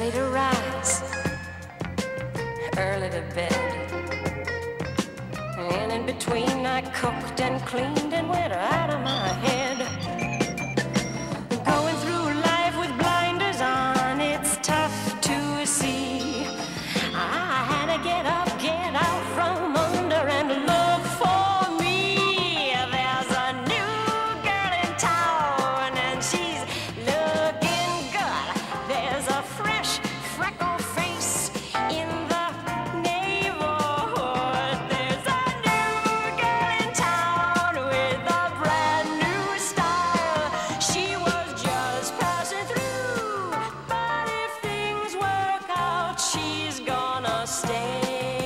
early to rise, early to bed. And in between, I cooked and cleaned and went out of my. she's gonna stay.